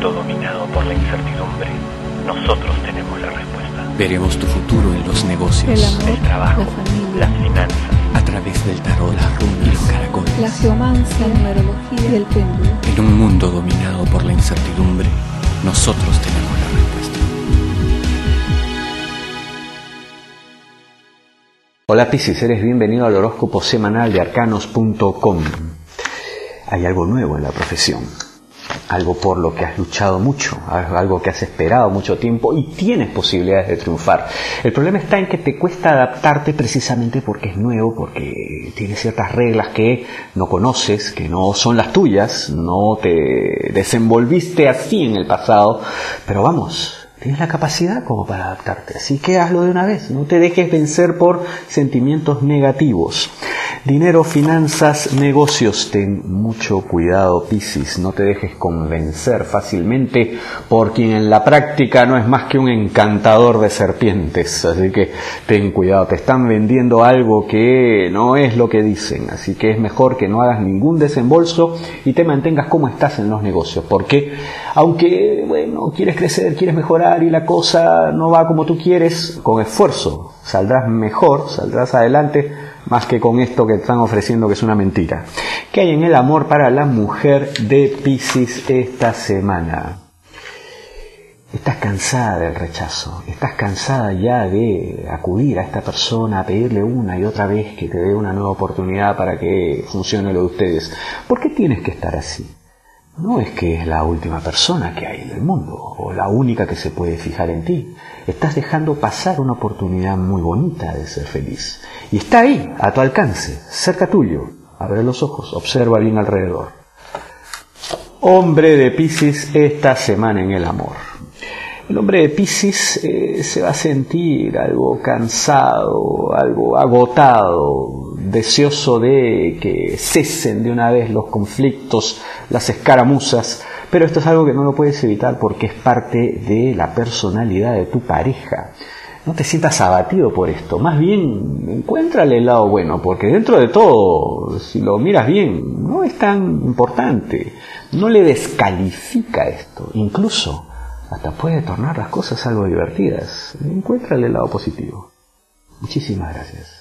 mundo dominado por la incertidumbre, nosotros tenemos la respuesta. Veremos tu futuro en los negocios, el amor, el trabajo, la familia, las finanzas, a través del tarot, las runas y los caracoles. la geomancia, la numerología y el péndulo. En un mundo dominado por la incertidumbre, nosotros tenemos la respuesta. Hola Piscis, eres bienvenido al horóscopo semanal de arcanos.com. Hay algo nuevo en la profesión, algo por lo que has luchado mucho, algo que has esperado mucho tiempo y tienes posibilidades de triunfar. El problema está en que te cuesta adaptarte precisamente porque es nuevo, porque tiene ciertas reglas que no conoces, que no son las tuyas, no te desenvolviste así en el pasado, pero vamos, Tienes la capacidad como para adaptarte, así que hazlo de una vez, no te dejes vencer por sentimientos negativos. Dinero, finanzas, negocios, ten mucho cuidado, Piscis, no te dejes convencer fácilmente por quien en la práctica no es más que un encantador de serpientes, así que ten cuidado, te están vendiendo algo que no es lo que dicen, así que es mejor que no hagas ningún desembolso y te mantengas como estás en los negocios, porque aunque, bueno, quieres crecer, quieres mejorar, y la cosa no va como tú quieres, con esfuerzo saldrás mejor, saldrás adelante, más que con esto que están ofreciendo que es una mentira. ¿Qué hay en el amor para la mujer de Pisces esta semana? Estás cansada del rechazo, estás cansada ya de acudir a esta persona a pedirle una y otra vez que te dé una nueva oportunidad para que funcione lo de ustedes. ¿Por qué tienes que estar así? No es que es la última persona que hay en el mundo o la única que se puede fijar en ti. Estás dejando pasar una oportunidad muy bonita de ser feliz. Y está ahí, a tu alcance, cerca tuyo. Abre los ojos, observa bien alrededor. Hombre de Pisces esta semana en el amor. El hombre de Pisces eh, se va a sentir algo cansado, algo agotado, deseoso de que cesen de una vez los conflictos, las escaramuzas, pero esto es algo que no lo puedes evitar porque es parte de la personalidad de tu pareja. No te sientas abatido por esto, más bien encuéntrale el lado bueno, porque dentro de todo, si lo miras bien, no es tan importante, no le descalifica esto, incluso hasta puede tornar las cosas algo divertidas. Encuéntrale el lado positivo. Muchísimas gracias.